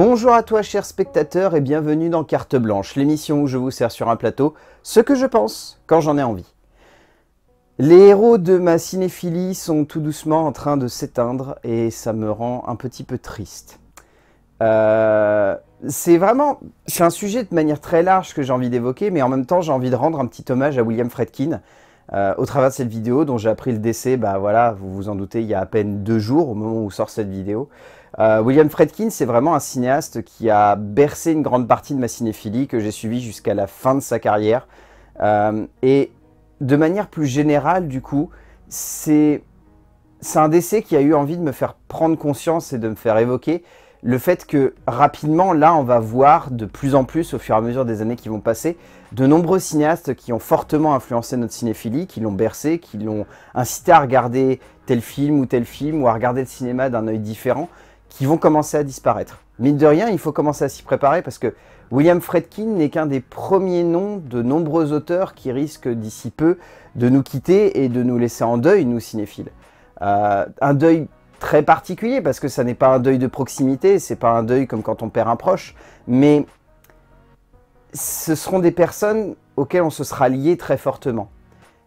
Bonjour à toi chers spectateurs et bienvenue dans Carte Blanche, l'émission où je vous sers sur un plateau ce que je pense quand j'en ai envie. Les héros de ma cinéphilie sont tout doucement en train de s'éteindre et ça me rend un petit peu triste. Euh, c'est vraiment, c'est un sujet de manière très large que j'ai envie d'évoquer, mais en même temps j'ai envie de rendre un petit hommage à William Fredkin euh, au travers de cette vidéo dont j'ai appris le décès, bah voilà, vous vous en doutez, il y a à peine deux jours au moment où sort cette vidéo. Euh, William Fredkin, c'est vraiment un cinéaste qui a bercé une grande partie de ma cinéphilie que j'ai suivi jusqu'à la fin de sa carrière. et de manière plus générale, du coup, c'est un décès qui a eu envie de me faire prendre conscience et de me faire évoquer le fait que rapidement, là, on va voir de plus en plus, au fur et à mesure des années qui vont passer, de nombreux cinéastes qui ont fortement influencé notre cinéphilie, qui l'ont bercé, qui l'ont incité à regarder tel film ou tel film, ou à regarder le cinéma d'un œil différent, qui vont commencer à disparaître. Mine de rien, il faut commencer à s'y préparer parce que William Fredkin n'est qu'un des premiers noms de nombreux auteurs qui risquent d'ici peu de nous quitter et de nous laisser en deuil, nous cinéphiles. Euh, un deuil très particulier parce que ça n'est pas un deuil de proximité, c'est pas un deuil comme quand on perd un proche, mais ce seront des personnes auxquelles on se sera lié très fortement.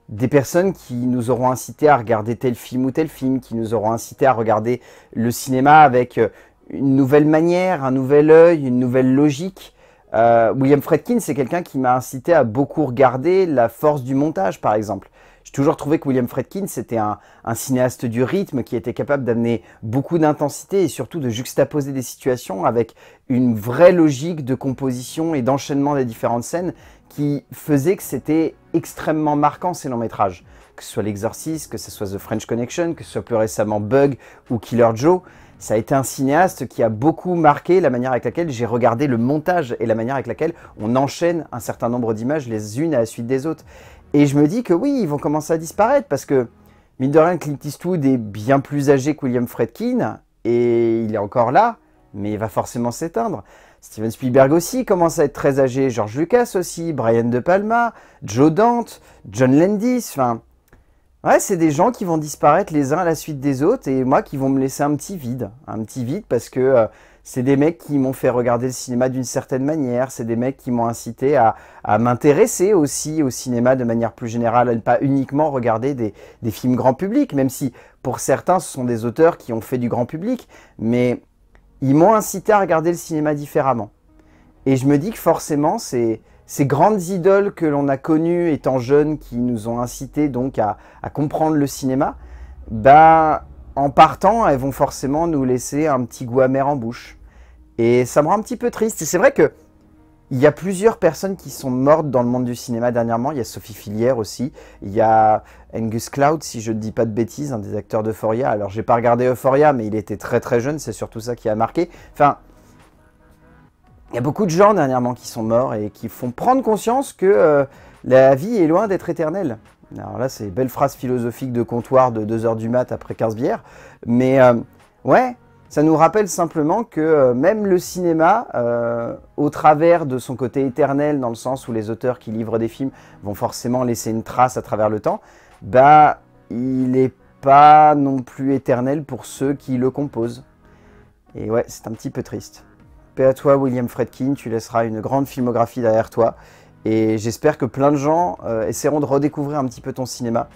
Des personnes qui nous auront incité à regarder tel film ou tel film, qui nous auront incité à regarder le cinéma avec une nouvelle manière, un nouvel œil, une nouvelle logique. Euh, William Fredkin, c'est quelqu'un qui m'a incité à beaucoup regarder la force du montage, par exemple. J'ai toujours trouvé que William Fredkin, c'était un, cinéaste du rythme qui était capable d'amener beaucoup d'intensité et surtout de juxtaposer des situations avec une vraie logique de composition et d'enchaînement des différentes scènes qui faisait que c'était extrêmement marquant ces longs métrages. Que ce soit L'Exorciste, que ce soit The French Connection, que ce soit plus récemment Bug ou Killer Joe, ça a été un cinéaste qui a beaucoup marqué la manière avec laquelle j'ai regardé le montage et la manière avec laquelle on enchaîne un certain nombre d'images les unes à la suite des autres. Et je me dis que oui, ils vont commencer à disparaître parce que, mine de rien, Clint Eastwood est bien plus âgé que William Fredkin et il est encore là, mais il va forcément s'éteindre. Steven Spielberg aussi commence à être très âgé, George Lucas aussi, Brian De Palma, Joe Dante, John Landis, enfin... Ouais, c'est des gens qui vont disparaître les uns à la suite des autres et moi qui vont me laisser un petit vide. Un petit vide parce que euh, c'est des mecs qui m'ont fait regarder le cinéma d'une certaine manière, c'est des mecs qui m'ont incité à, m'intéresser aussi au cinéma de manière plus générale, à ne pas uniquement regarder des, films grand public, même si pour certains ce sont des auteurs qui ont fait du grand public, mais ils m'ont incité à regarder le cinéma différemment. Et je me dis que forcément, ces, grandes idoles que l'on a connues étant jeunes, qui nous ont incité donc à, à comprendre le cinéma, bah en partant, elles vont forcément nous laisser un petit goût amer en bouche. Et ça me rend un petit peu triste. Et c'est vrai que il y a plusieurs personnes qui sont mortes dans le monde du cinéma dernièrement. Il y a Sophie Filière aussi. Il y a Angus Cloud, si je ne dis pas de bêtises, un des acteurs d'Euphoria. Alors, j'ai pas regardé Euphoria, mais il était très très jeune. C'est surtout ça qui a marqué. Enfin, il y a beaucoup de gens dernièrement qui sont morts et qui font prendre conscience que euh, la vie est loin d'être éternelle. Alors là, c'est belle phrase philosophique de comptoir de 2h du mat après 15 bières. Mais euh, ouais, ça nous rappelle simplement que euh, même le cinéma, euh, au travers de son côté éternel, dans le sens où les auteurs qui livrent des films vont forcément laisser une trace à travers le temps, bah, il n'est pas non plus éternel pour ceux qui le composent. Et ouais, c'est un petit peu triste. Paix à toi, William Fredkin, tu laisseras une grande filmographie derrière toi. Et j'espère que plein de gens euh, essaieront de redécouvrir un petit peu ton cinéma,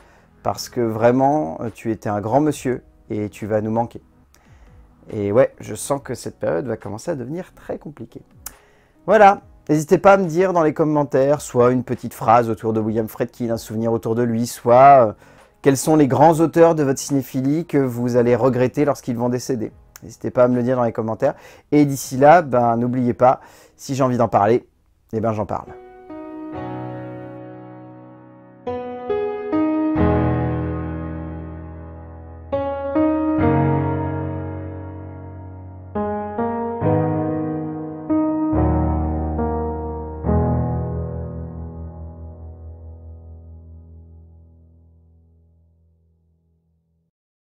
parce que vraiment, euh, tu étais un grand monsieur et tu vas nous manquer. Et ouais, je sens que cette période va commencer à devenir très compliquée. Voilà, n'hésitez pas à me dire dans les commentaires, soit une petite phrase autour de William Fredkin, un souvenir autour de lui, soit euh, quels sont les grands auteurs de votre cinéphilie que vous allez regretter lorsqu'ils vont décéder. N'hésitez pas à me le dire dans les commentaires. Et d'ici là, ben, n'oubliez pas, si j'ai envie d'en parler, eh ben, j'en parle.